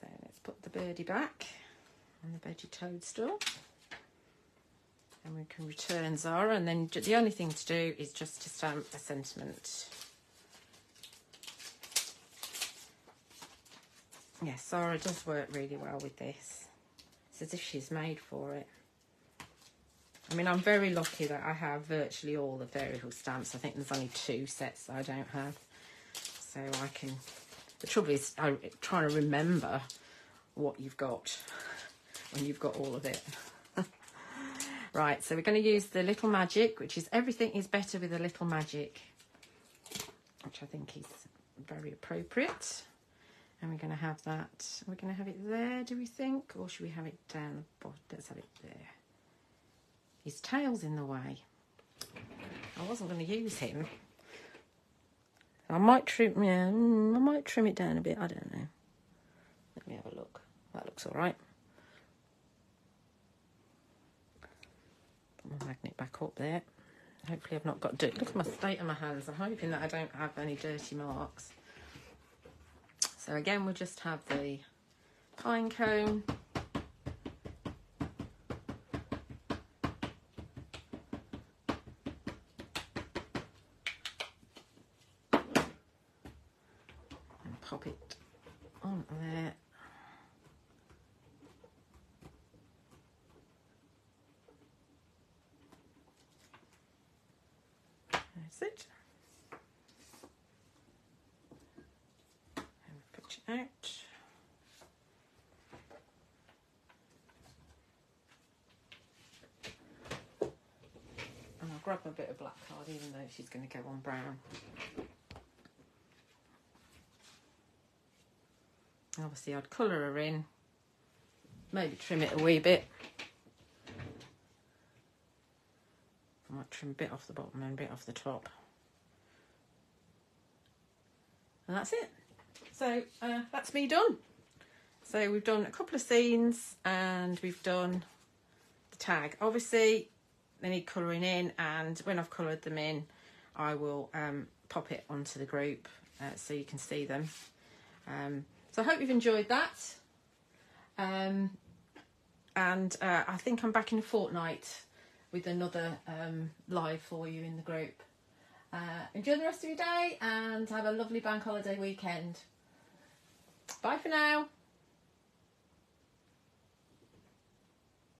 So let's put the birdie back on the veggie toadstool. And we can return Zara and then the only thing to do is just to stamp a sentiment. Yes, Zara does work really well with this. It's as if she's made for it. I mean, I'm very lucky that I have virtually all the variable stamps. I think there's only two sets I don't have. So I can... The trouble is I'm trying to remember what you've got when you've got all of it. Right, so we're going to use the Little Magic, which is everything is better with a little magic, which I think is very appropriate. And we're going to have that. We're going to have it there, do we think? Or should we have it down the bottom? Let's have it there. His tail's in the way. I wasn't going to use him. I might trim, yeah, mm, I might trim it down a bit. I don't know. Let me have a look. That looks all right. Put my magnet back up there. Hopefully I've not got dirt. Look at my state of my hands. I'm hoping that I don't have any dirty marks. So again, we'll just have the pine cone. And pop it on there. That's it. out. And I'll grab a bit of black even though she's going to go on brown. Obviously I'd colour her in, maybe trim it a wee bit. I might trim a bit off the bottom and a bit off the top. And that's it. So uh, that's me done. So we've done a couple of scenes and we've done the tag. Obviously they need colouring in and when I've coloured them in I will um, pop it onto the group uh, so you can see them. Um, so I hope you've enjoyed that. Um, and uh, I think I'm back in a fortnight with another um, live for you in the group. Uh, enjoy the rest of your day and have a lovely bank holiday weekend. Bye for now.